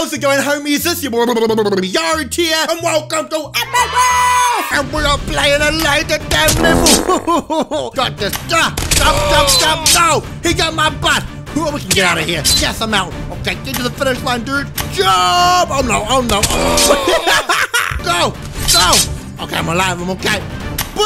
how's it going, homies? This is your Yode here, and welcome to Epic! And we are playing a later damn level. got this. Stop, stop, stop, stop. No, he got my butt. Oh, we can get out of here. Yes, I'm out. Okay, get to the finish line, dude. Jump! Oh no, oh no. go, go. Okay, I'm alive. I'm okay.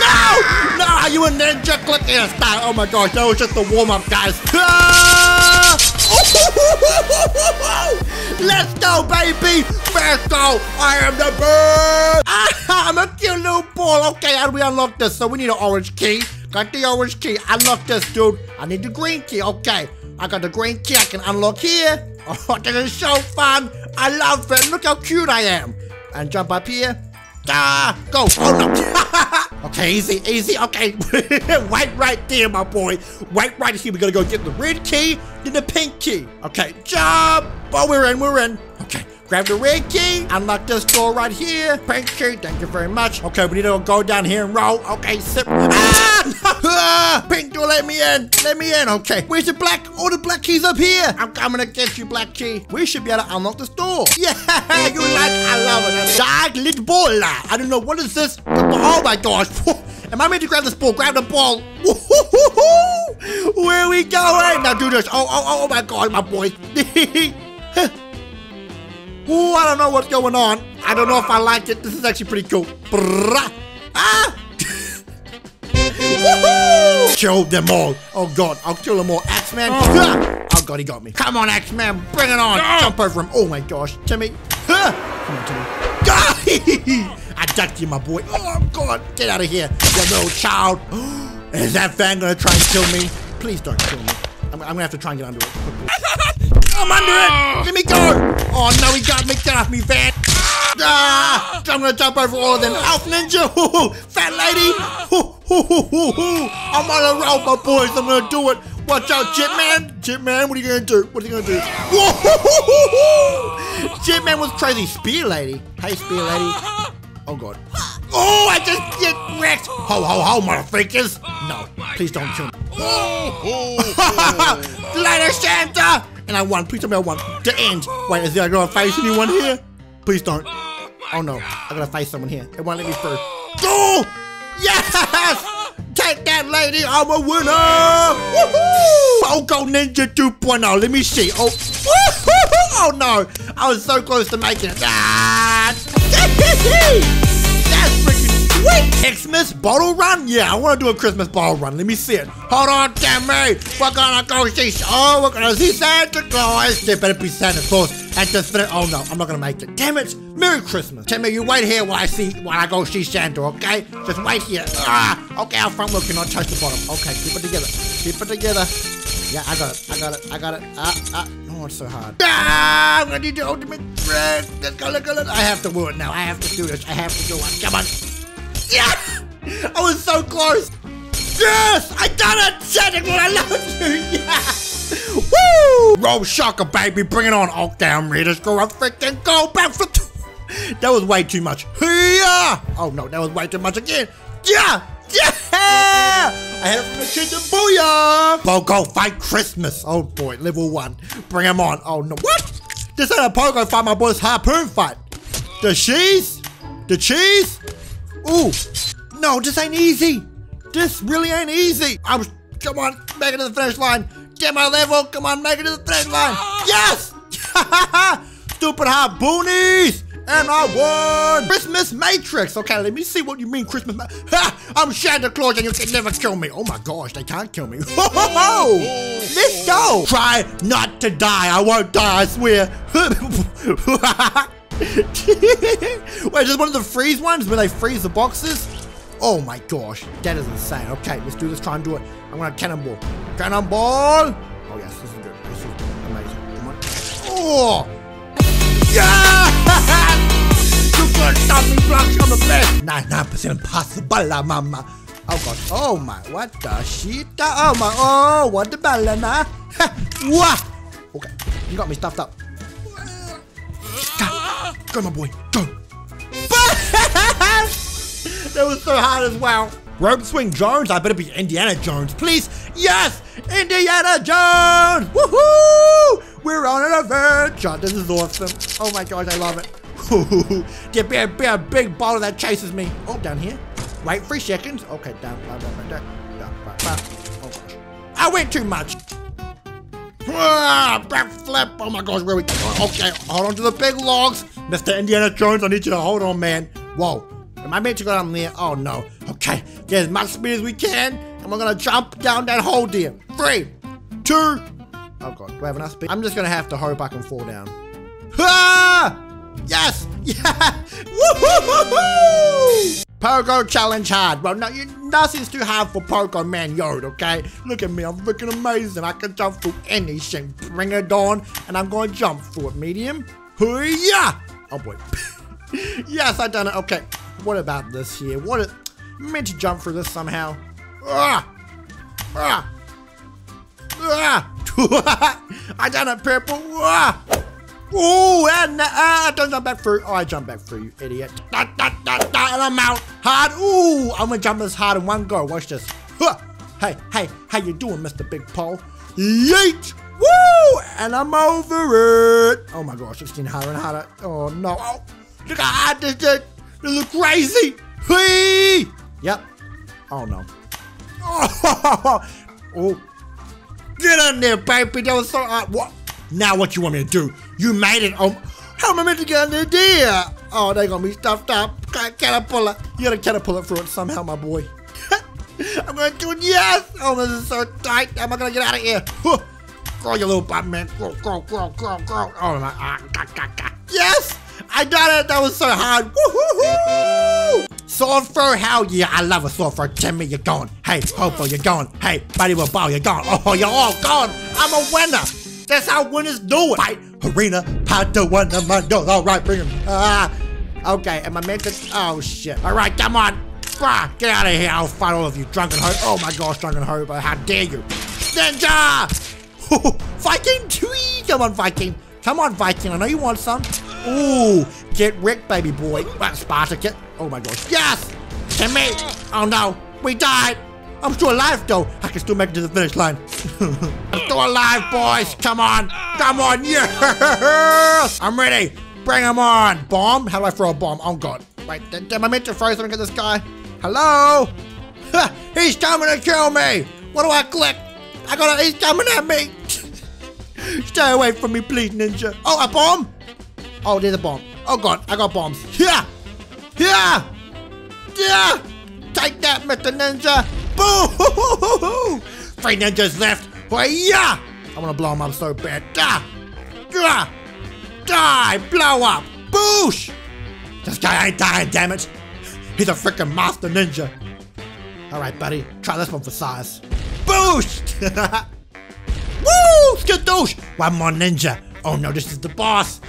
no! No! Are you a ninja? Click here. Stop. Oh my gosh, that was just a warm up, guys. Ah! Let's go, baby! Let's go! I am the bird! I'm a cute little ball. Okay, how do we unlock this? So we need an orange key. Got the orange key. Unlock this, dude. I need the green key. Okay. I got the green key I can unlock here. Oh, this is so fun. I love it. Look how cute I am. And jump up here. Ah, go. Oh, no. Okay, easy, easy. Okay. wait right there, my boy. Wait right here. We're gonna go get the red key, then the pink key. Okay, jump. Oh, we're in, we're in. Grab the red key, unlock this door right here. Pink key, thank you very much. Okay, we need to go down here and roll. Okay, sit. Ah! Pink door, let me in. Let me in. Okay, where's the black? Oh, the black key's up here. I'm coming to get you, black key. We should be able to unlock this door. Yeah, you like, I love it. Dark little ball. I don't know, what is this? Oh my gosh. Am I meant to grab this ball? Grab the ball. Where are we going? Now do this. Oh, oh, oh my God, my boy. Ooh, I don't know what's going on. I don't know if I like it. This is actually pretty cool. Brrrah. Ah! Kill them all. Oh god, I'll kill them all. Axeman. Oh. oh god, he got me. Come on, Axeman, bring it on. Oh. Jump over him. Oh my gosh, Timmy. Come on, Timmy. I ducked you, my boy. Oh god, get out of here, you little child. Is that fan gonna try and kill me? Please don't kill me. I'm, I'm gonna have to try and get under it. I'm under it! Let me go! Oh no, he got me! Get off me, Van! Ah! I'm gonna jump over all of them. Elf Ninja! Fat lady! I'm on a roll, my boys. I'm gonna do it. Watch out, Jitman! Jitman, what are you gonna do? What are you gonna do? Jitman was crazy. Spear lady. Hey, Spear lady. Oh god. Oh, I just get wrecked! Ho, ho, ho, motherfuckers! No, please don't kill me. Later, Santa! And I won. Please tell me I won. The end. Wait, is there gonna face anyone here? Please don't. Oh no, I gotta face someone here. It won't let me through. Go! Yes! Take that, lady. I'm a winner! Woohoo! Oh, Ninja 2.0. Let me see. Oh, oh no! I was so close to making it. Ah! Freaking sweet! Xmas bottle run? Yeah, I want to do a Christmas bottle run. Let me see it. Hold on, me. We're gonna go see. Oh, we're gonna see Santa Claus. There better be Santa Claus at this minute. Oh no, I'm not gonna make it. Damn it! Merry Christmas. Timmy, you wait here while I see while I go see Santa. Okay? Just wait here. Ah. Okay, our front wheel cannot touch the bottom. Okay, keep it together. Keep it together. Yeah, I got it. I got it. I got it. Ah, ah. Oh, it's so hard. Ah, I'm gonna need the ultimate red. Let's go, go, go. I have to do it now. I have to do this. I have to do it. Come on. Yeah! I was so close! Yes! I done it! Claus, I love you! Yeah! Woo! Roll shocker, baby, bring it on! Oh, damn, Raiders, go up freaking go back for two! That was way too much. Yeah! Oh no, that was way too much again! Yeah! Yeah! I had it from the kitchen, booyah! Pogo fight Christmas! Oh boy, level one. Bring him on. Oh no, what? This ain't a Pogo fight, my boy's harpoon fight. The cheese? The cheese? Ooh, no, this ain't easy. This really ain't easy. I was, come on, make it to the finish line. Get my level, come on, make it to the finish line. Yes! Stupid hot boonies! And I won! Christmas Matrix! Okay, let me see what you mean, Christmas Ma Ha! I'm Santa Claus and you can never kill me. Oh my gosh, they can't kill me. Ho ho ho! Let's go! Try not to die. I won't die, I swear. Wait, just one of the freeze ones where they freeze the boxes? Oh my gosh, that is insane. Okay, let's do this, try and do it. I'm gonna cannonball. Cannonball! Oh yes, this is good. This is amazing. Come on. Oh! Yeah! you blocks. I'm the best. 99% impossible, mama. Oh gosh. Oh my, what the shit? Oh my, oh, what the balana? Wah! Okay, you got me stuffed up. Go, my boy. Go. that was so hard as well. Rope swing Jones. I better be Indiana Jones, please. Yes, Indiana Jones. Woohoo! We're on an shot. This is awesome. Oh my gosh, I love it. There be a, be a big baller that chases me. Oh, down here. Wait three seconds. Okay, down, down, down, down, down, down, down. Oh gosh. I went too much. Ah, backflip. Oh my gosh, where we Okay, hold on to the big logs. Mr. Indiana Jones, I need you to hold on, man. Whoa. Am I meant to go down there? Oh no. Okay, get as much speed as we can, and we're gonna jump down that hole there. Three, two. Oh god, do I have enough speed? I'm just gonna have to hope I can fall down. Ah! Yes! Yeah! Woo-hoo-hoo-hoo! Pogo challenge hard. Well, no, you, nothing's too hard for Pogo Man Yode, okay? Look at me, I'm freaking amazing. I can jump through anything. Bring it on, and I'm going to jump through it. Medium. Yeah! Oh boy. yes, I done it. Okay. What about this here? What? Is, meant to jump through this somehow. Ah! Ah! Ah! I done it, purple. Ah! Ooh, and uh, I don't jump back through. Oh, I jump back through, you idiot. Da, da, da, da, and I'm out. Hard. Ooh, I'm gonna jump this hard in one go. Watch this. Huh. Hey, hey, how you doing, Mr. Big Paul? Yeet! Woo! And I'm over it. Oh my gosh, it's getting harder and harder. Oh no. Oh, look how hard this is. This is crazy. Whee! Yep. Oh no. Oh. Get in there, baby. That was so hard. What? Now what you want me to do? You made it. Oh, how am I meant to get under there? Oh, they gonna be stuffed up. Caterpillar. You gotta caterpillar through it somehow, my boy. I'm gonna do it. Yes. Oh, this is so tight. How am I gonna get out of here? Huh. Grow your little butt, man. Grow, grow, grow, grow, grow. Oh my. Ah, ga, ga, ga. Yes. I done it. That was so hard. Woohoo! Sword throw, hell yeah, I love a sword throw. Timmy, you're gone. Hey, Hopo, you're gone. Hey, Buddy with Ball, you're gone. Oh, you're all gone. I'm a winner. That's how winners do it. Fight, arena, my doors. All right, bring him. Ah, okay. Am I meant to? Oh shit. All right, come on. Get out of here. I'll fight all of you, drunken hope. Oh my gosh, drunken hope. How dare you? Ninja! Viking, Twee! Come on, Viking. Come on, Viking. I know you want some. Ooh, get wrecked, baby boy. That's Spartacus. Oh my gosh. Yes! Timmy! Oh no, we died. I'm still alive though. I can still make it to the finish line. I'm still alive, boys. Come on. Come on. Yes! I'm ready. Bring him on. Bomb? How do I throw a bomb? Oh god. Wait, am I meant to throw something at this guy? Hello? He's coming to kill me. What do I click? I got He's coming at me. Stay away from me, please, ninja. Oh, a bomb? Oh, there's a bomb. Oh god, I got bombs. Yeah! Yeah! Yeah! Take that, Mr. Ninja! Boo! Three ninjas left. Yeah! I want to blow him up so bad. Da! Da! Die! Blow up! Boosh! This guy ain't dying, damn it. He's a freaking master ninja. Alright, buddy. Try this one for size. Boosh! Woo! Skadoosh! One more ninja. Oh no, this is the boss.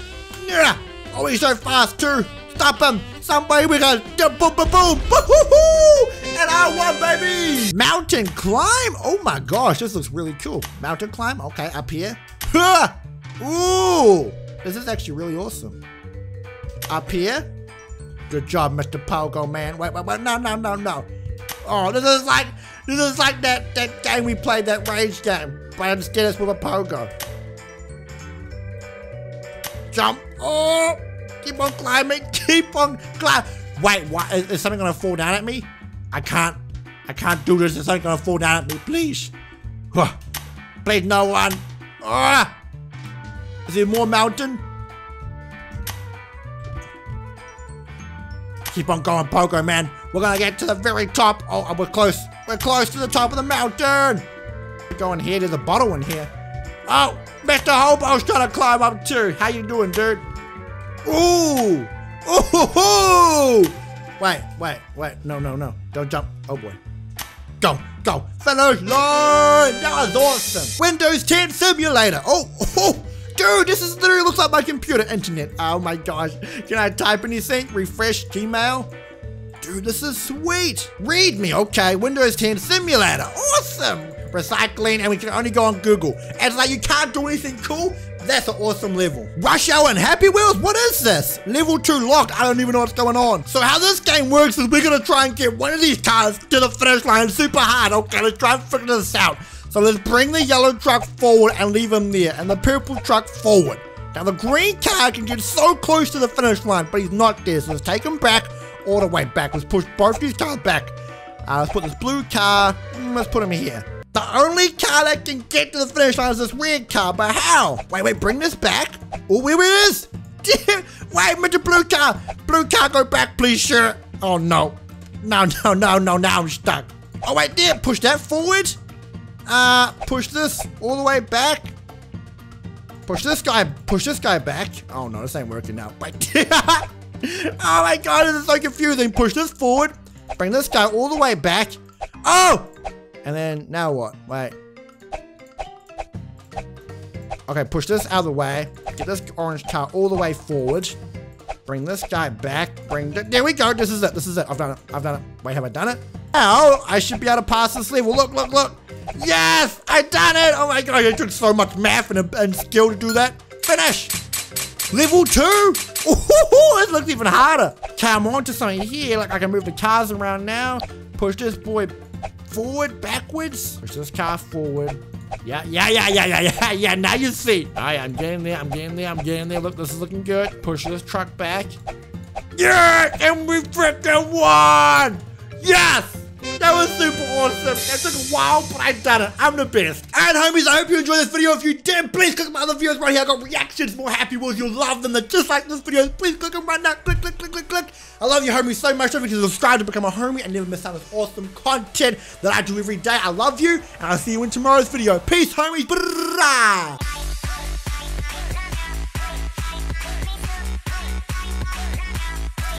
Yeah! Oh, he's so fast too. Stop him! Somebody we got boom boom boom boom! And I won, baby! Mountain climb? Oh my gosh, this looks really cool. Mountain climb? Okay, up here. Ooh! This is actually really awesome. Up here? Good job, Mr. Pogo man. Wait, wait, wait, no, no, no, no. Oh, this is like this is like that that game we played, that rage game. But instead it's with a pogo. Jump. Oh! Keep on climbing. Keep on climbing. Wait, what? Is, is, something gonna fall down at me? I can't. I can't do this. Is something gonna fall down at me? Please. Please, no one. Ah! Is there more mountain? Keep on going, Pogo Man. We're gonna get to the very top. Oh, we're close. We're close to the top of the mountain. Going here. There's a bottle in here. Oh, Mr. Hobo's trying to climb up too. How you doing, dude? Ooh! Ooh! Wait, wait, wait. No, no, no. Don't jump. Oh boy. Go, go. Finish line! That was awesome. Windows 10 Simulator. Oh, oh, dude, this is literally looks like my computer internet. Oh my gosh. Can I type anything? Refresh Gmail? Dude, this is sweet. Read me. Okay, Windows 10 Simulator. Awesome. Recycling, and we can only go on Google. And it's like you can't do anything cool. That's an awesome level. Rush Hour and Happy Wheels? What is this? Level 2 locked. I don't even know what's going on. So how this game works is we're going to try and get one of these cars to the finish line super hard. Okay, let's try and figure this out. So let's bring the yellow truck forward and leave him there. And the purple truck forward. Now the green car can get so close to the finish line, but he's not there. So let's take him back all the way back. Let's push both these cars back. Uh, let's put this blue car, mm, let's put him here. The only car that can get to the finish line is this weird car, but how? Wait, wait, bring this back. Oh, where it is? wait, Mr. Blue Car. Blue car, go back, please, sir. Oh, no. No, no, no, no, now I'm stuck. Oh, wait, there, push that forward. Uh, push this all the way back. Push this guy, push this guy back. Oh no, this ain't working now. Wait. oh my god, this is so confusing. Push this forward. Bring this guy all the way back. Oh! And then, now what? Wait. Okay, push this out of the way. Get this orange car all the way forward. Bring this guy back. Bring, there we go. This is it. This is it. I've done it. I've done it. Wait, have I done it? Now, I should be able to pass this level. Look, look, look. Yes, I done it. Oh my god, it took so much math and, and skill to do that. Finish. Level two. Ooh, this looks even harder. Come on to something here. Like I can move the cars around now. Push this boy forward, backwards. Push this car forward. Yeah, yeah, yeah, yeah, yeah, yeah, yeah. Now you see. All right, I'm getting there. I'm getting there. I'm getting there. Look, this is looking good. Push this truck back. Yeah, and we freaking won. Yes. That was super awesome. It took a while, but I done it. I'm the best. And homies, I hope you enjoyed this video. If you did, please click my other videos right here. I got reactions, more happy wheels. You'll love them. They're just like this video. Please click them right now. Click, click, click, click, click. I love you, homies, so much. Don't subscribe to become a homie and never miss out on this awesome content that I do every day. I love you, and I'll see you in tomorrow's video. Peace, homies. Brrrah.